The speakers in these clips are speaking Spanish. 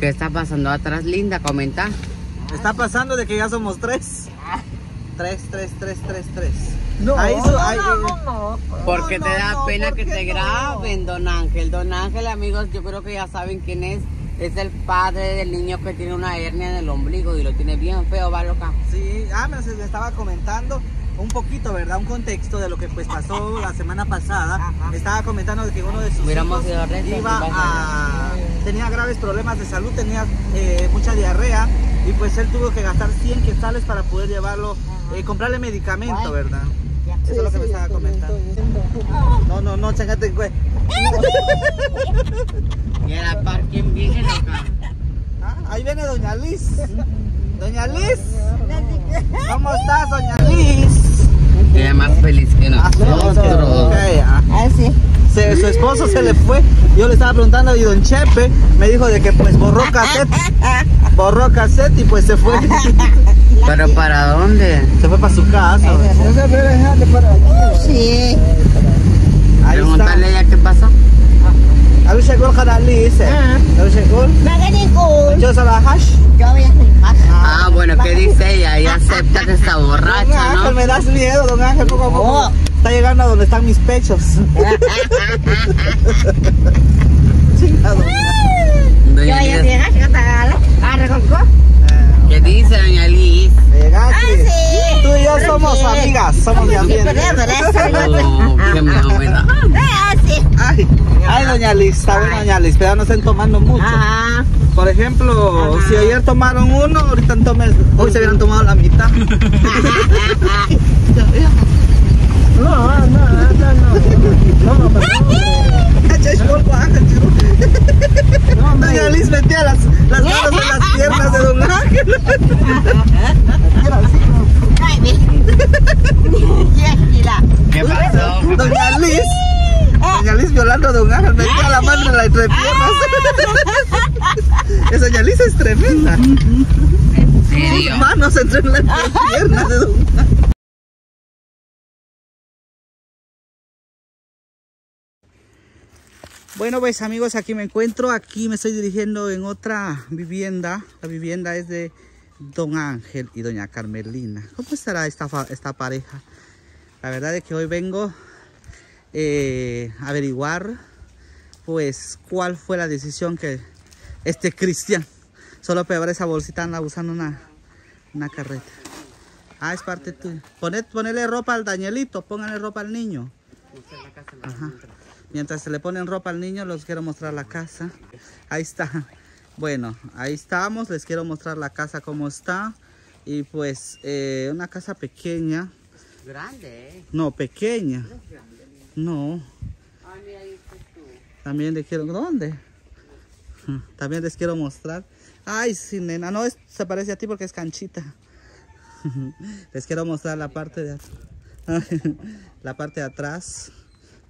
¿Qué está pasando atrás, linda? Comenta. Está pasando de que ya somos tres. Tres, tres, tres, tres, tres. No, Ahí su- no, ahí- no, no, no. Porque No, te da no, pena ¿por que te no? graben, don Ángel. Don Ángel, amigos, yo creo que ya saben quién es. Es el padre del niño que tiene una hernia en el ombligo y lo tiene bien feo, va loca. Sí, ah, me le estaba comentando un poquito, ¿verdad? Un contexto de lo que pues pasó la semana pasada. Ajá. Estaba comentando de que uno de sus Hubiéramos hijos iba a... tenía graves problemas de salud, tenía eh, mucha diarrea y pues él tuvo que gastar 100 quetzales para poder llevarlo, eh, comprarle medicamento, ¿verdad? Eso es lo que me estaba comentando. No, no, no, changate, güey. Y a la par, ¿quién viene, loca? Ah, ahí viene Doña Liz. Doña Liz. ¿Cómo estás, Doña Liz? Ella más feliz que nosotros. Ok, ah. Ah, sí. Se- su esposo se le fue. Yo le estaba preguntando y Don Chepe me dijo de que pues borró cassette. Borró cassette y pues se fue. ¿Pero para dónde? Se fue para su casa. Sí. Ahí Preguntarle a está. ella qué pasó. Ahí llegó el canal dice. Ah. Ahí llegó. Magaling Yo se la hash. Yo voy a hacer Ah, bueno, ¿qué dice ella? Ella acepta que está Don borracha, Ángel, ¿no? me das miedo, don Ángel, poco a poco. Oh. Está llegando a donde están mis pechos. Chingado. Doña Yo voy a Liz, llegar, yo te agarro. Agarra con co. ¿Qué dice doña Liz? Llegaste. sí. Tú y yo ¿Pero somos qué? amigas, somos de Sí, ambiente. pero es verdad, Oh, qué miedo me da. Ah, sí. Ay, ay, doña Liz, está bien, doña Liz, pero no estén tomando mucho. Ah. Por ejemplo, si ayer tomaron uno, ahorita tomen, hoy se hubieran tomado la mitad. No, no, no, no. No, Ángel, chico. Doña Liz metía las, las manos en las piernas de don Ángel. Ay, bien. Tranquila. ¿Qué pasó? Doña Liz, doña Liz violando a don Ángel, metía la mano en las entrepiernas. Esa doña es tremenda. ¿En serio? Manos entre las piernas de don. Bueno, pues amigos, aquí me encuentro. Aquí me estoy dirigiendo en otra vivienda. La vivienda es de Don Ángel y Doña Carmelina. ¿Cómo estará esta, esta pareja? La verdad es que hoy vengo eh, a averiguar, pues, cuál fue la decisión que este Cristian, solo llevar esa bolsita, anda usando una, una carreta. Ah, es parte tuya. Poned, ponele ropa al Danielito, pónganle ropa al niño. Mientras se le ponen ropa al niño, les quiero mostrar la casa. Ahí está. Bueno, ahí estamos. Les quiero mostrar la casa cómo está. Y pues, eh, una casa pequeña. Grande, ¿eh? No, pequeña. No. Mira, ahí tú. También les quiero... ¿Dónde? Ah, También les quiero mostrar. Ay, sí, nena. No, es- se parece a ti porque es canchita. les quiero mostrar la parte de atrás. la parte de atrás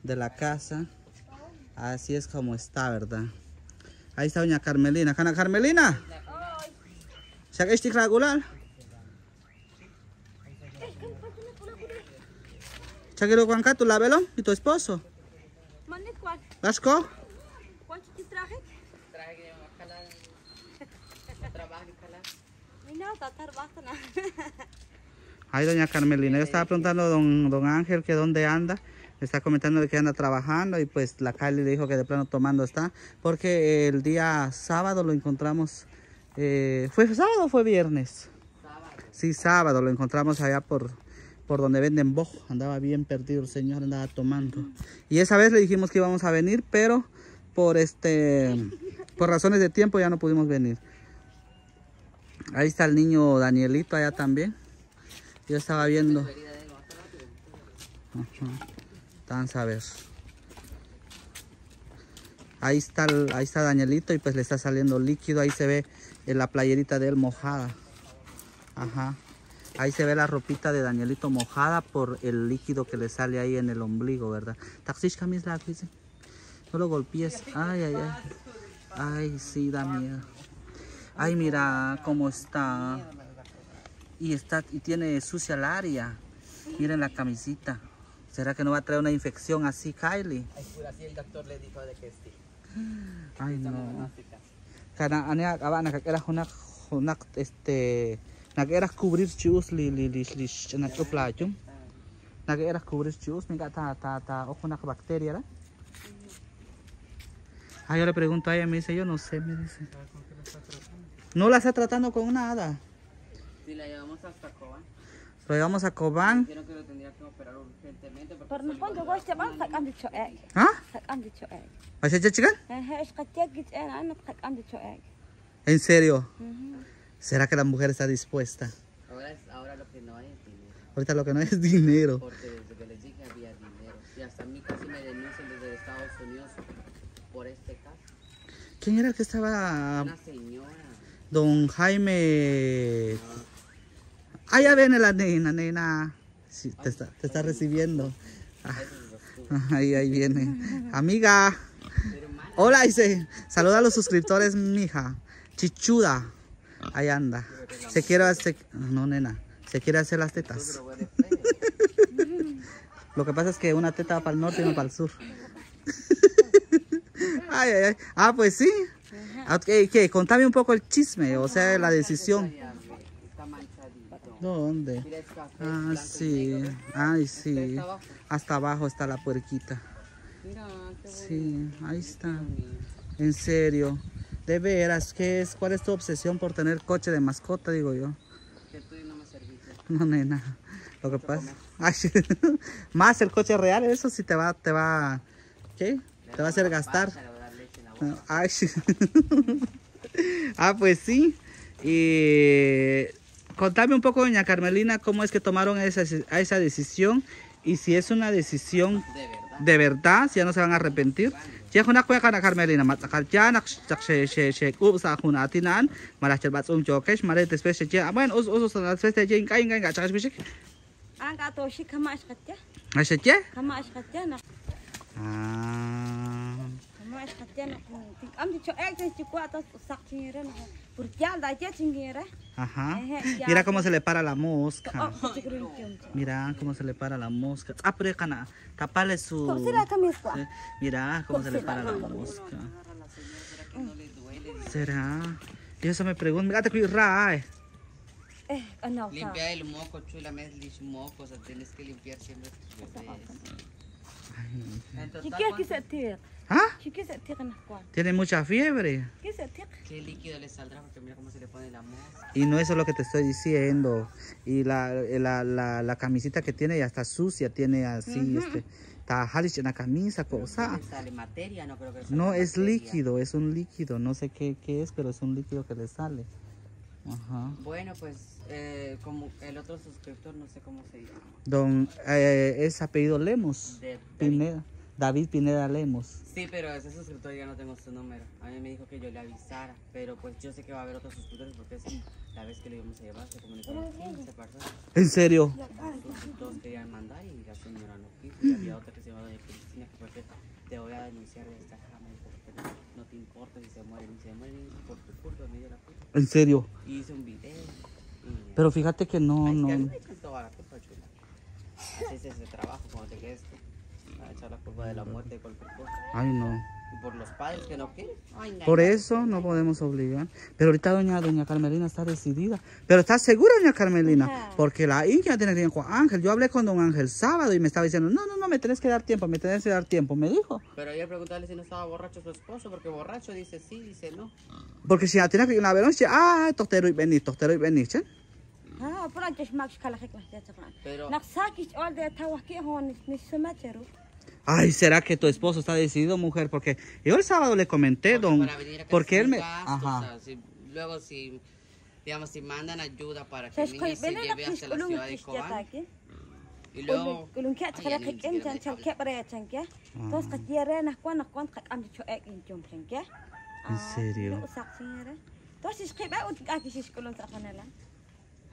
de la casa. Así es como está, ¿verdad? Ahí está doña Carmelina. ¿Cana Carmelina? ¿Se este regular? ¿Chaquero Juanca, tu labelo? ¿Y tu esposo? Mande cuál, ¿Vasco? cuál te traje? Traje que va a calar. No trabaja ni calar. Mira, basta na. Ay, doña Carmelina, yo estaba preguntando a don, don Ángel que dónde anda. Está comentando de que anda trabajando y pues la Kylie le dijo que de plano tomando está. Porque el día sábado lo encontramos. eh, ¿Fue sábado o fue viernes? Sí, sábado lo encontramos allá por, por donde venden bojo. Andaba bien perdido el señor, andaba tomando. Y esa vez le dijimos que íbamos a venir, pero por este por razones de tiempo ya no pudimos venir. Ahí está el niño Danielito allá también. Yo estaba viendo. Ajá. Vamos a ver. Ahí está, el- ahí está Danielito y pues le está saliendo líquido. Ahí se ve en la playerita de él mojada. Ajá. Ahí se ve la ropita de Danielito mojada por el líquido que le sale ahí en el ombligo, ¿verdad? No lo golpees. Ay, ay, ay. Ay, sí, da miedo. Ay, mira cómo está. Y está y tiene sucia el área. Miren la camisita. ¿Será que no va a traer una infección así, Kylie? Así el doctor le dijo de que sí. Ay, no. Kana ane aba nakakera hunak hunak este nakakera cubrir chus li li li li na tuplachum. Nakakera cubrir chus mira ta ta ta ojo una bacteria, ¿verdad? Ah, yo le pregunto a ella, me dice, yo no sé, me dice. No la está tratando con nada. Si la llevamos hasta Cobán, Lo llevamos a Cobán. dijeron que lo tendría que operar urgentemente porque Pero nos cuando voy a. ¿Ah? Tak andi choek. ¿Vas a que git en an tak andi choek. ¿En serio? ¿Será que la mujer está dispuesta? ahora, es, ahora lo que no hay es dinero. Ahorita lo que no es dinero. Porque desde que les dije había dinero. Y hasta a mí casi me denuncian desde Estados Unidos por este caso. ¿Quién era el que estaba? Una señora. Don Jaime. Ah, ya viene la nena, nena. Sí, te está, recibiendo. Ah, Ahí, ahí viene. Amiga. Hola, dice. Saluda a los suscriptores, mija. Chichuda. Ahí anda. Se quiere hacer. No, nena. Se quiere hacer las tetas. Lo que pasa es que una teta va para el norte y una para el sur. Ay, ay, ay. Ah, pues sí. Ah, ¿Qué, qué? Contame un poco el chisme, o sea, la decisión. Ya ve, Está manchadito. ¿Dónde? Mira, es café. Ah, sí. negro. Ay, sí. Abajo. Hasta abajo está la puerquita. Mira, qué. Sí, ahí está. En serio. De veras, ¿qué es? ¿Cuál es tu obsesión por tener coche de mascota, digo yo? Que tú no me serviste. No, nena. Lo que pasa. Ay. Más el coche real, eso sí te va, te va. ¿Qué? Te va a hacer gastar. Le voy a dar leche en la boca. Ay, sí. ah, pues sí. Y contame un poco, doña Carmelina, cómo es que tomaron esa, esa decisión y si es una decisión De verdad. si ya no se van a arrepentir. Ya kuya kana Carmelina, jokesh, malah después ya, bueno, us us us después ya inka inka inka chak bisik. An ka to shi kama ashkatya. Ashe ya? Kama ashkatya na. Ah. Kama ashkatya na. Tik andi choek ten chikwa to sak chingira na. Purtial da ya chingira. Ajá. Mira cómo se le para la mosca. Oh, chum. Mira cómo se le para la mosca. Ah, pero tapale su. Mira cómo se le para la mosca. ¿Será? Y eso me pregunto, mira, te cuida, eh. Eh, ano ka. Limpia el moco, chula, me moco, o sea, tienes que limpiar siempre tus bebés. ¿Ah? Tiene mucha fiebre. ¿Qué líquido le saldrá? Porque mira cómo se le pone la mosca. Y no eso es lo que te estoy diciendo. Y la, la, la, la camisita que tiene ya está sucia, tiene así, este, está halish en la camisa, cosa. Le sale materia, no creo que No, es materia. líquido, es un líquido. No sé qué, qué es, pero es un líquido que le sale. Ajá. Bueno, pues, eh, como el otro suscriptor, no sé cómo se llama. Don, eh, es apellido Lemos. De- Pineda. David Pineda Lemos. Sí, pero ese suscriptor ya no tengo su número. A mí me dijo que yo le avisara, pero pues yo sé que va a haber otros suscriptores porque es la vez que le íbamos a llevar, se comunicaron 15 personas. ¿En serio? Todos querían mandar y la señora no quiso. Y había otra que se llamaba de Cristina que fue que te voy a denunciar de esta porque no, te importa si se mueren, si se mueren por tu culpa, me dio la culpa. ¿En serio? Y hice un video. Y, Pero fíjate que no, es que no. toda la culpa, chula. Ese trabajo, cuando te quedes tú. A echar la culpa de la muerte de cualquier cosa. Ay, no. Por los padres que no quieren. Ay, no, Por eso no podemos obligar. Pero ahorita doña, doña Carmelina está decidida. Pero está segura doña Carmelina. Ajá. Porque la India tiene que ir con Ángel. Yo hablé con don Ángel sábado y me estaba diciendo, no, no, no, me tenés que dar tiempo, me tenés que dar tiempo. Me dijo. Pero ayer preguntarle si no estaba borracho su esposo, porque borracho dice sí, dice no. Porque si ya tiene que ir una vez, ah, tostero y venir, tostero y venir. ¿sí? Pura jish mak shkala khik mahtia chakran. Pero Nak sakis all de tawah ki hon ni sumacheru. Ay, ¿será que tu esposo está decidido, mujer? Porque yo el sábado le comenté, don, porque él me... gastos, Ajá. o sea, si- luego si, digamos, si mandan ayuda para que el niño se lleve hasta la ciudad de Cobán. Y luego... ¿En serio?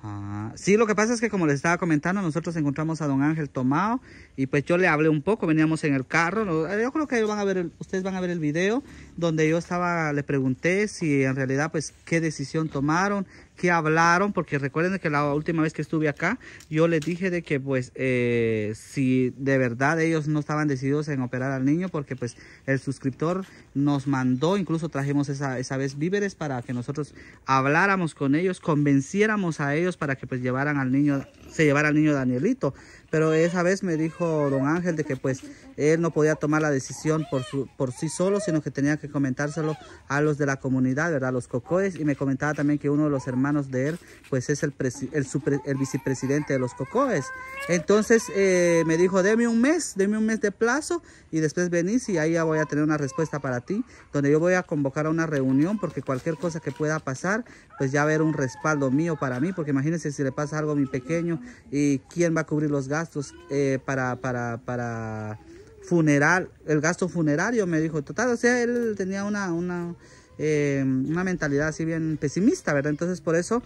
Ah, sí, lo que pasa es que como les estaba comentando, nosotros encontramos a don Ángel tomado y pues yo le hablé un poco, veníamos en el carro, ¿no? yo creo que van a ver el- ustedes van a ver el video donde yo estaba, le pregunté si en realidad pues qué decisión tomaron, que hablaron, porque recuerden que la última vez que estuve acá, yo les dije de que pues eh, si de verdad ellos no estaban decididos en operar al niño, porque pues el suscriptor nos mandó, incluso trajimos esa, esa vez víveres para que nosotros habláramos con ellos, convenciéramos a ellos para que pues llevaran al niño, se llevara al niño Danielito. Pero esa vez me dijo don Ángel de que pues él no podía tomar la decisión por, su, por sí solo, sino que tenía que comentárselo a los de la comunidad, ¿verdad? Los cocoes. Y me comentaba también que uno de los hermanos de él pues es el, el, supre- el vicepresidente de los cocoes. Entonces eh, me dijo, deme un mes, deme un mes de plazo y después venís y ahí ya voy a tener una respuesta para ti, donde yo voy a convocar a una reunión porque cualquier cosa que pueda pasar, pues ya haber un respaldo mío para mí, porque imagínense si le pasa algo a mi pequeño y quién va a cubrir los gastos eh, para, para, para funeral, el gasto funerario, me dijo, total, o sea, él tenía una, una, eh, una mentalidad así bien pesimista, ¿verdad? Entonces por eso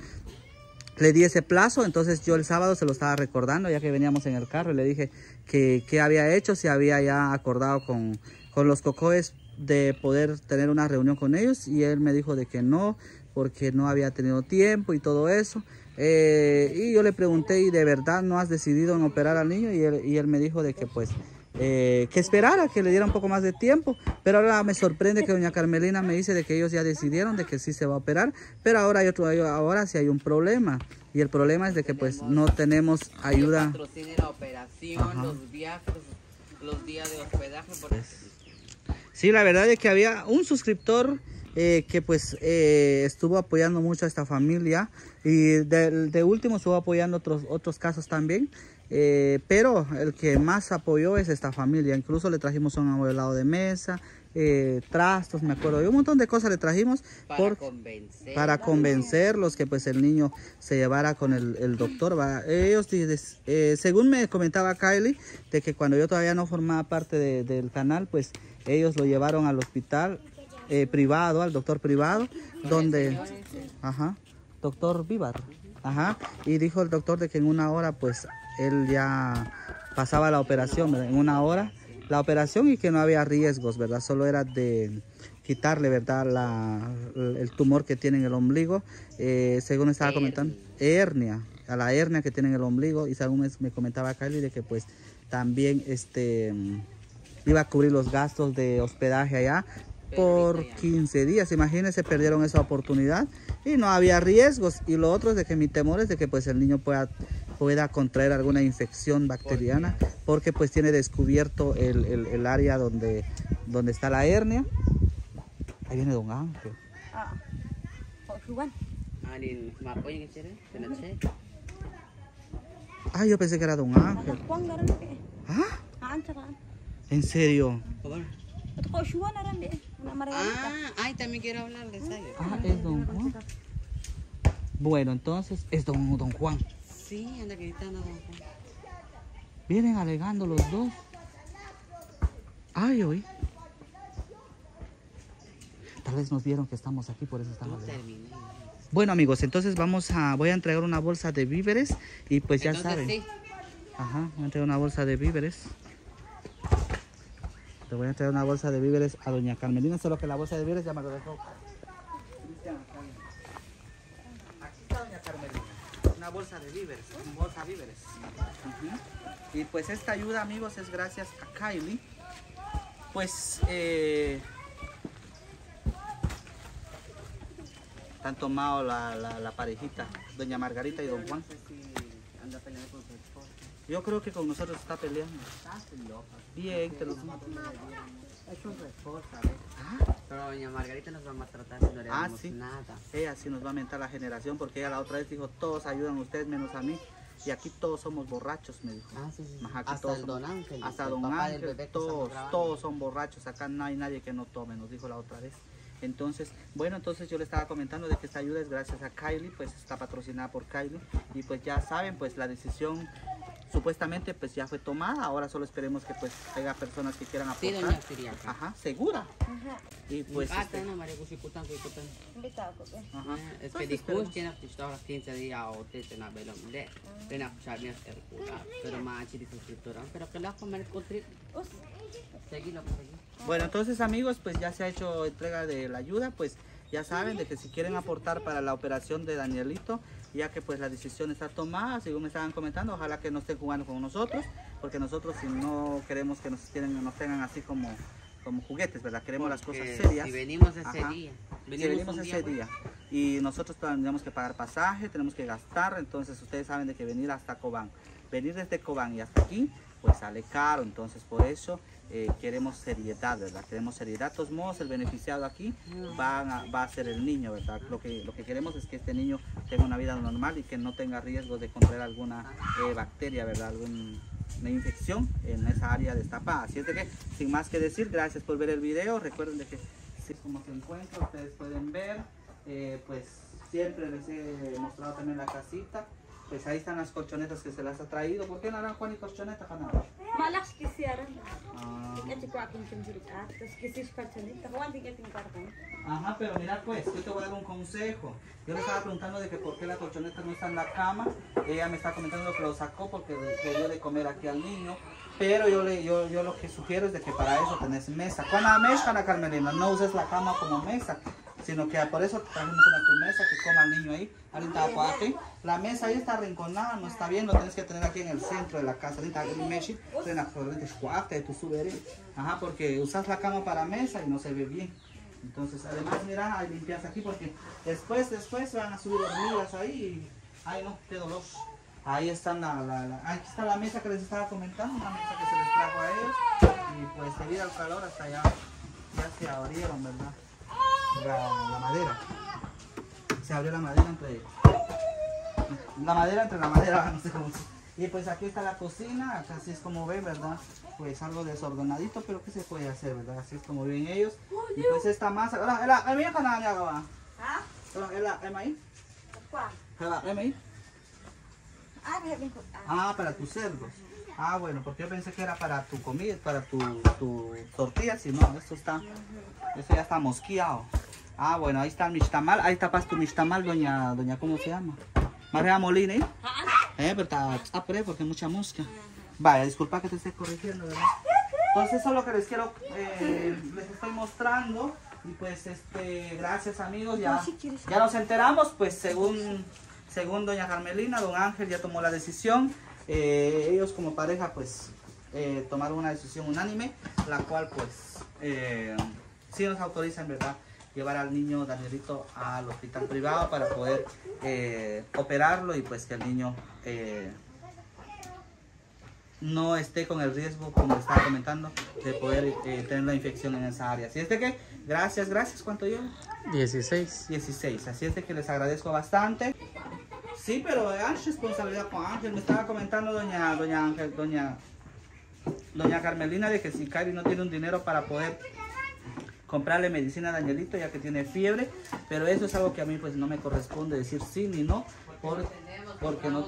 le di ese plazo, entonces yo el sábado se lo estaba recordando, ya que veníamos en el carro, y le dije que qué había hecho, si había ya acordado con, con los cocoes de poder tener una reunión con ellos, y él me dijo de que no, porque no había tenido tiempo y todo eso. Eh, y yo le pregunté, ¿y de verdad no has decidido en operar al niño? Y él, y él me dijo de que pues eh, que esperara, que le diera un poco más de tiempo. Pero ahora me sorprende que doña Carmelina me dice de que ellos ya decidieron de que sí se va a operar, pero ahora hay otro, ahora sí hay un problema. Y el problema es de que pues no tenemos ayuda. La operación, Ajá. los viajes, los días de hospedaje. Sí, la verdad es que había un suscriptor eh, que pues eh, estuvo apoyando mucho a esta familia y de, de último estuvo apoyando otros, otros casos también. eh, pero el que más apoyó es esta familia. Incluso le trajimos un amueblado de mesa, eh, trastos, me acuerdo. Y un montón de cosas le trajimos para por- convencer. para convencerlos que pues el niño se llevara con el, el doctor. ¿va? Ellos, eh, según me comentaba Kylie, de que cuando yo todavía no formaba parte de- del canal, pues ellos lo llevaron al hospital eh, privado, al doctor privado, donde... Ajá, doctor Vivar. Ajá, y dijo el doctor de que en una hora pues él ya pasaba la operación, ¿verdad? en una hora la operación y que no había riesgos, ¿verdad? Solo era de quitarle, ¿verdad? La, el tumor que tiene en el ombligo, eh, según estaba comentando, hernia, a la hernia que tiene en el ombligo y según me, me comentaba Kylie de que pues también este iba a cubrir los gastos de hospedaje allá por 15 días. Imagínense, perdieron esa oportunidad y no había riesgos. Y lo otro es de que mi temor es de que pues el niño pueda, pueda contraer alguna infección bacteriana porque pues tiene descubierto el, el- el área donde, donde está la hernia. Ahí viene don Ángel. Ah. Ah, yo pensé que era don Ángel. Ah, taran. en serio. Margarita. Ah, ay, también quiero hablarles. ¿sabes? Ah, es don Juan. Bueno, entonces es don, don Juan. Sí, anda gritando. don Juan. Vienen alegando los dos. Ay, hoy. Tal vez nos vieron que estamos aquí, por eso No alegando. Bueno, amigos, entonces vamos a, voy a entregar una bolsa de víveres y pues ya Entonces, saben. sí. Ajá, voy a entregar una bolsa de víveres. Le voy a entregar una bolsa de víveres a doña Carmelina, solo que la bolsa de víveres ya me lo dejó. Una bolsa de víveres, bolsa víveres. Y pues esta ayuda, amigos, es gracias a Kylie. Pues eh, han tomado la, la parejita, doña Margarita y don Juan. Yo creo que con nosotros está peleando. Está loca. Bien, te lo Es esposa, ¿ves? Pero doña Margarita nos va a maltratar si no le Ah, damos sí. nada. Ella sí nos va a mentar la generación porque ella la otra vez dijo, todos ayudan a ustedes menos a mí. Y aquí todos somos borrachos, me dijo. Ah, sí, sí. Aquí Hasta todos el don Ángel. Hasta el don Ángel, bebé todos, todos son borrachos. Acá no hay nadie que no tome, nos dijo la otra vez. Entonces, bueno, entonces yo le estaba comentando de que esta ayuda es gracias a Kylie, pues está patrocinada por Kylie. Y pues ya saben, pues la decisión supuestamente pues ya fue tomada. Ahora solo esperemos que pues haya personas que quieran Sí, aportar. doña Siriaca. Ajá, segura. Aha. Y pues ah, este, ajá. Es Pues que esperemos. discus tiene que estar 15 días o te na belom le. Rena kuchar el kula. Pero machi di suscriptora. Pero que la comer kotri. Us. Seguilo, seguilo. Bueno, entonces amigos, pues ya se ha hecho entrega de la ayuda, pues ya saben de que si quieren aportar para la operación de Danielito, ya que pues la decisión está tomada, según me estaban comentando, ojalá que no estén jugando con nosotros, porque nosotros si no queremos que nos, tienen, nos tengan así como, como juguetes, ¿verdad? Queremos las cosas serias. Si venimos ese Ajá. día. Si venimos ese pues. día y nosotros tenemos que pagar pasaje, tenemos que gastar, entonces ustedes saben de que venir hasta Cobán, venir desde Cobán y hasta aquí, pues sale caro, entonces por eso eh, queremos seriedad, ¿verdad? Queremos seriedad. Todos modos, el beneficiado aquí van va a ser el niño, ¿verdad? Lo que, lo que queremos es que este niño tenga una vida normal y que no tenga riesgo de contraer alguna eh, bacteria, ¿verdad? Algún- una infección en esa área destapada. Así es que, sin más que decir, gracias por ver el video. Recuerden de que es como se encuentra, ustedes pueden ver, eh, pues siempre les he mostrado también la casita. Pues ahí están las colchonetas que se las ha traído. ¿Por qué no harán Juan y colchoneta, Juan? Malas. Ah. Karton. Ajá, pero mira pues, yo te voy a dar un consejo. Yo le estaba preguntando de que por qué la colchoneta no está en la cama. Ella me está comentando que lo sacó porque le dio de comer aquí al niño. Pero yo, le, yo, yo lo que sugiero es de que para eso tenés mesa. Cuando la mesa, Carmelina, no uses la cama como mesa. Sino que por eso trajimos una tu mesa que coma el niño ahí. Ahorita acuate. La mesa ahí está arrinconada, no está bien, lo tienes que tener aquí en el centro de la casa. Ahorita el meshi, en la de tu subere. Ajá, porque usas la cama para mesa y no se ve bien. Entonces, además, mira, hay limpieza aquí porque después, después van a subir hormigas ahí y... Ay, no, qué dolor. Ahí están la, la, la- aquí está la mesa que les estaba comentando, una mesa que se les trajo a ellos. Y pues debido al calor hasta allá ya se abrieron, ¿verdad? La, la madera. Se abrió la madera entre... La madera entre la madera, no sé cómo y pues aquí está la cocina, así es como ven, ¿verdad? Pues algo desordenadito, pero ¿qué se puede hacer, verdad? Así es como ven ellos. Y pues esta masa? Ela, ela, ema ahí. Kwa. Ela, ema ahí. Ah, ko. Ah, para tus cerdos. Ah, bueno, porque yo pensé que era para tu comida, para tu, tu tortilla, si no, esto está, eso ya está mosqueado. Ah, bueno, ahí está el mixtamal, ahí tapas tu mixtamal, doña, doña, ¿cómo se llama? María Molina, ¿eh? Eh, pero está, está pre porque hay mucha mosca. Vaya, disculpa que te esté corrigiendo, ¿verdad? Entonces eso es lo que les quiero, eh, les estoy mostrando. Y pues, este, gracias amigos, ya, ya nos enteramos, pues según, según doña Carmelina, don Ángel ya tomó la decisión. Eh, ellos como pareja, pues, eh, tomaron una decisión unánime, la cual, pues, eh, sí nos autorizan, ¿verdad? Llevar al niño Danielito al hospital privado para poder eh, operarlo y pues que el niño eh, no esté con el riesgo, como estaba comentando, de poder eh, tener la infección en esa área. Así es de que, gracias, gracias, ¿cuánto lleva? 16. 16, así es de que les agradezco bastante. Sí, pero es responsabilidad con Ángel. Me estaba comentando doña, doña Ángel, doña, doña Carmelina de que si Kairi no tiene un dinero para poder comprarle medicina a Danielito ya que tiene fiebre, pero eso es algo que a mí pues no me corresponde decir sí ni no, por- porque no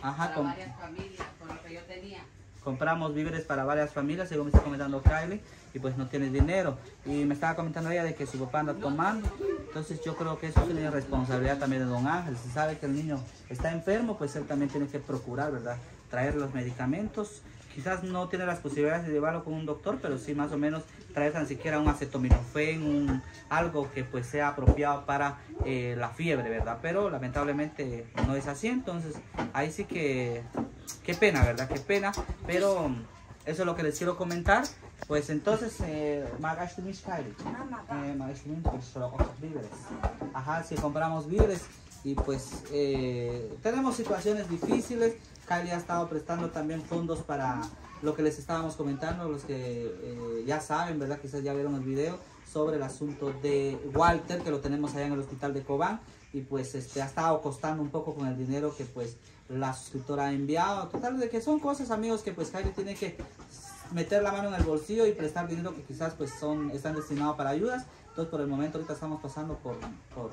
Ajá, con- varias familias con lo que yo tenía. Compramos víveres para varias familias, según me está comentando Kylie, y pues no tiene dinero. Y me estaba comentando ella de que su papá anda tomando. Entonces yo creo que eso es una responsabilidad también de don Ángel. Si sabe que el niño está enfermo, pues él también tiene que procurar, ¿verdad? Traer los medicamentos. Quizás no tiene las posibilidades de llevarlo con un doctor, pero sí más o menos traer tan siquiera un acetaminofén, un, algo que pues sea apropiado para eh, la fiebre, ¿verdad? Pero lamentablemente no es así, entonces ahí sí que Qué pena, ¿verdad? Qué pena. Pero eso es lo que les quiero comentar. Pues entonces, Magashtumish. Eh, Magashtumish, pues, solo víveres. Ajá, si compramos víveres y pues eh, tenemos situaciones difíciles. Kylie ha estado prestando también fondos para lo que les estábamos comentando, los que eh, ya saben, ¿verdad? Quizás ya vieron el video sobre el asunto de Walter, que lo tenemos allá en el hospital de Cobán. Y pues este, ha estado costando un poco con el dinero que pues la suscriptora ha enviado. Total, de que son cosas, amigos, que pues Kylie tiene que meter la mano en el bolsillo y prestar dinero que quizás pues son están destinados para ayudas. Entonces, por el momento ahorita estamos pasando por, por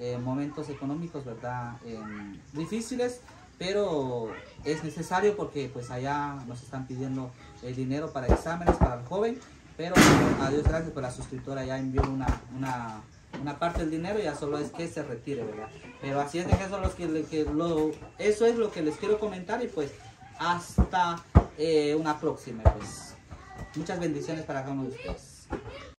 eh, momentos económicos, ¿verdad? Em, difíciles, pero es necesario porque pues allá nos están pidiendo el dinero para exámenes para el joven. Pero a Dios gracias, pues la suscriptora ya envió una, una, una parte del dinero, ya solo es que se retire, ¿verdad? Pero así es de que eso, los que, que lo, eso es lo que les quiero comentar y pues hasta eh, una próxima, pues. Muchas bendiciones para cada uno de ustedes.